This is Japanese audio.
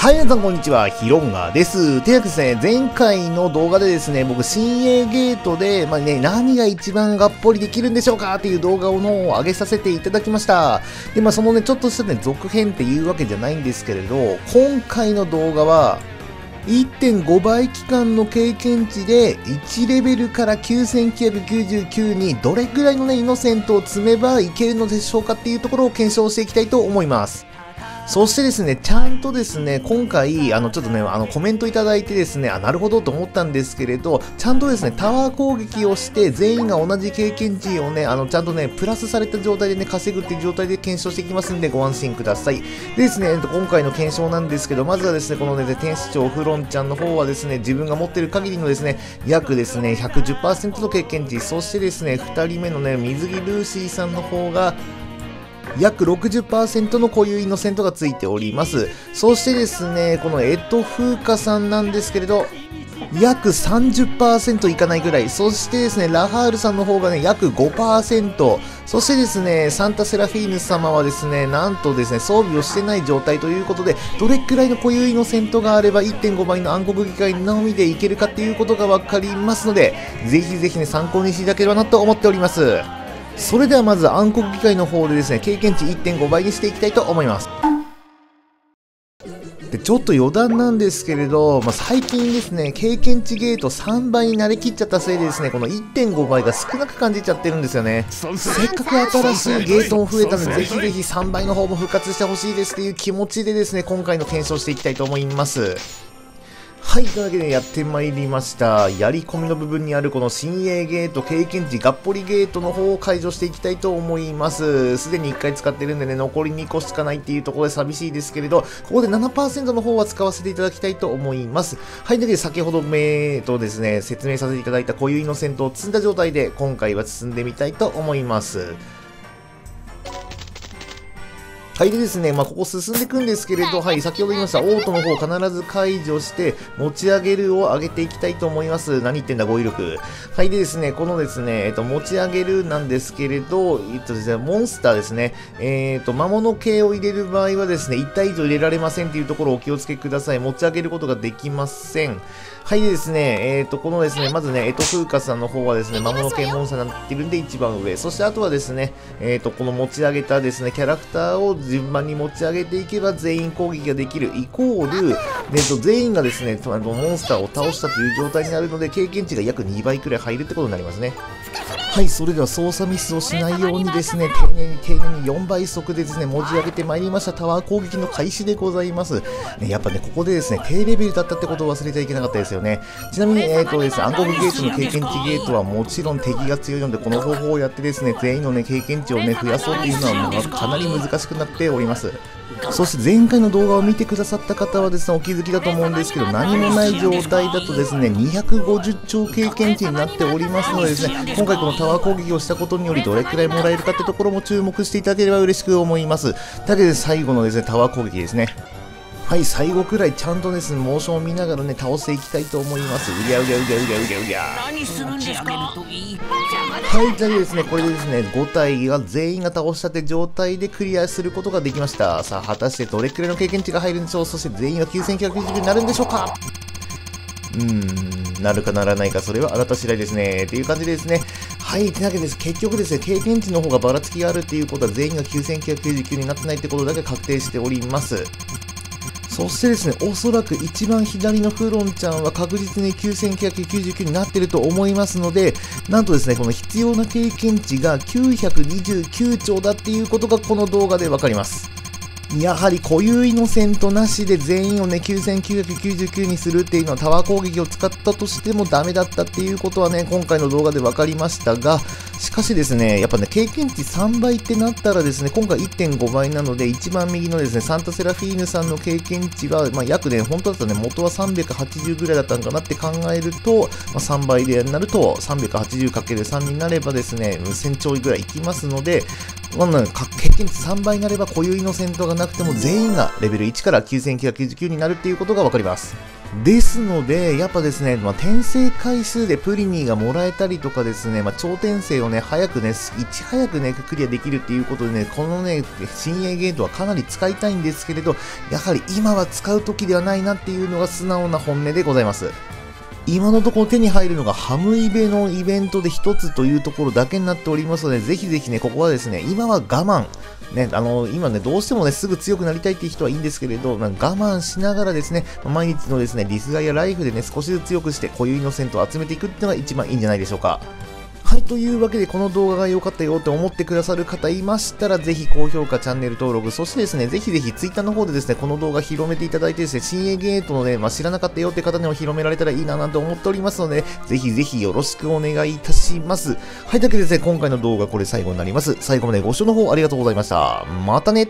はい、皆さんこんにちは、ヒロンガです。というわけですね、前回の動画でですね、僕、新鋭ゲートで、まあね、何が一番がっぽりできるんでしょうかっていう動画をの上げさせていただきました。で、まあそのね、ちょっとしたね、続編っていうわけじゃないんですけれど、今回の動画は、1.5倍期間の経験値で1レベルから9999にどれくらいのね、イノセントを積めばいけるのでしょうかっていうところを検証していきたいと思います。そしてですね、ちゃんとですね、今回、あの、ちょっとね、あの、コメントいただいてですね、あ、なるほどと思ったんですけれど、ちゃんとですね、タワー攻撃をして、全員が同じ経験値をね、あの、ちゃんとね、プラスされた状態でね、稼ぐっていう状態で検証していきますんで、ご安心ください。でですね、えっと今回の検証なんですけど、まずはですね、このね、天使長フロンちゃんの方はですね、自分が持ってる限りのですね、約ですね、110%の経験値、そしてですね、2人目のね、水着ルーシーさんの方が、約60%の固有イノセントがついております。そしてですね、このエトフーカさんなんですけれど、約30%いかないぐらい。そしてですね、ラハールさんの方がね、約5%。そしてですね、サンタセラフィーヌ様はですね、なんとですね、装備をしてない状態ということで、どれくらいの固有イノセントがあれば1.5倍の暗黒議会のみでいけるかっていうことがわかりますので、ぜひぜひね、参考にしていただければなと思っております。それではまず暗黒機械の方でですね、経験値1.5倍にしていきたいと思います。でちょっと余談なんですけれど、まあ、最近ですね、経験値ゲート3倍になりきっちゃったせいでですね、この1.5倍が少なく感じちゃってるんですよね。せっかく新しいゲートも増えたので、ぜひぜひ3倍の方も復活してほしいですっていう気持ちでですね、今回の検証していきたいと思います。はい、というわけでやってまいりました。やり込みの部分にあるこの新鋭ゲート、経験値、がっぽりゲートの方を解除していきたいと思います。すでに1回使ってるんでね、残り2個しかないっていうところで寂しいですけれど、ここで7%の方は使わせていただきたいと思います。はい、というわけで先ほどめとですね、説明させていただいた固有イノセントを積んだ状態で、今回は進んでみたいと思います。はい、でですね、まあ、ここ進んでいくんですけれど、はい、先ほど言いました、オートの方必ず解除して、持ち上げるを上げていきたいと思います。何言ってんだ、語彙力。はい、でですね、このですね、えっと、持ち上げるなんですけれど、えっとですね、モンスターですね、えっと、魔物系を入れる場合はですね、1体以上入れられませんというところをお気をつけください。持ち上げることができません。はいですね、えっ、ー、と、このですね、まずね、エトフーカスさんの方はですね、魔物系モンスターになってるんで一番上。そしてあとはですね、えっ、ー、と、この持ち上げたですね、キャラクターを順番に持ち上げていけば全員攻撃ができる。イコール、えっ、と、全員がですね、モンスターを倒したという状態になるので、経験値が約2倍くらい入るってことになりますね。はい、それでは操作ミスをしないようにですね、丁寧に丁寧に4倍速でですね、持ち上げてまいりましたタワー攻撃の開始でございます。ね、やっぱね、ここでですね、低レベルだったってことを忘れちゃいけなかったですよね。ちなみに、えっ、ー、とですね、暗黒ゲートの経験値ゲートはもちろん敵が強いので、この方法をやってですね、全員のね、経験値をね、増やそうっていうのは、まかなり難しくなっております。そして前回の動画を見てくださった方はですね、お気づきだと思うんですけど、何もない状態だとですね、250兆経験値になっておりますのでですね、今回このタワー攻撃をしたことによりどれくらいもらえるかってところも注目していただければ嬉しく思います。だけで最後のですね、タワー攻撃ですね。はい、最後くらいちゃんとですね、モーションを見ながらね、倒していきたいと思います。うぎゃうぎゃうぎゃうぎゃうぎゃうぎゃ。何するんですか？はい、じゃあですね、これでですね、5体が全員が倒したって状態でクリアすることができました。さあ、果たしてどれくらいの経験値が入るんでしょう？そして全員は9990になるんでしょうか？うーん、なるかならないか、それはあなた次第ですね。っていう感じでですね。はい、というわけです。結局ですね、経験値の方がばらつきがあるっていうことは全員が9999になってないってことだけ確定しております。そしてですね、おそらく一番左のフロンちゃんは確実に9999になってると思いますので、なんとですね、この必要な経験値が929兆だっていうことがこの動画でわかります。やはり固有イノセントなしで全員をね、9999にするっていうのはタワー攻撃を使ったとしてもダメだったっていうことはね、今回の動画で分かりましたが、しかしですね、やっぱね、経験値3倍ってなったらですね、今回1.5倍なので、一番右のですね、サンタセラフィーヌさんの経験値は、まあ、約ね、本当だったらね、元は380ぐらいだったのかなって考えると、まあ、3倍でなると、380×3 になればですね、1000兆位ぐらいいきますので、まあ、経験値3倍になれば固有イノセントがなくても全員がレベル1から9999になるっていうことが分かります。ですので、やっぱですね、まあ、転生回数でプリニーがもらえたりとかですね、まあ、超転生をね、早くね、いち早くね、クリアできるっていうことでね、このね、新鋭ゲートはかなり使いたいんですけれど、やはり今は使う時ではないなっていうのが素直な本音でございます。今のところ手に入るのがハムイベのイベントで1つというところだけになっておりますので、ぜひぜひね、ここはですね、今は我慢。ね、あの、今ね、どうしてもね、すぐ強くなりたいっていう人はいいんですけれど、まあ、我慢しながらですね、毎日のですね、リスガイやライフでね、少しずつ強くして、固有の戦闘を集めていくっていうのが一番いいんじゃないでしょうか。はい、というわけでこの動画が良かったよって思ってくださる方いましたら、ぜひ高評価、チャンネル登録、そしてですね、ぜひぜひ Twitter の方でですね、この動画広めていただいてですね、新鋭ゲートのね、まあ、知らなかったよって方にも広められたらいいななんて思っておりますので、ぜひぜひよろしくお願いいたします。はい、というわけでですね、今回の動画これ最後になります。最後までご視聴の方ありがとうございました。またね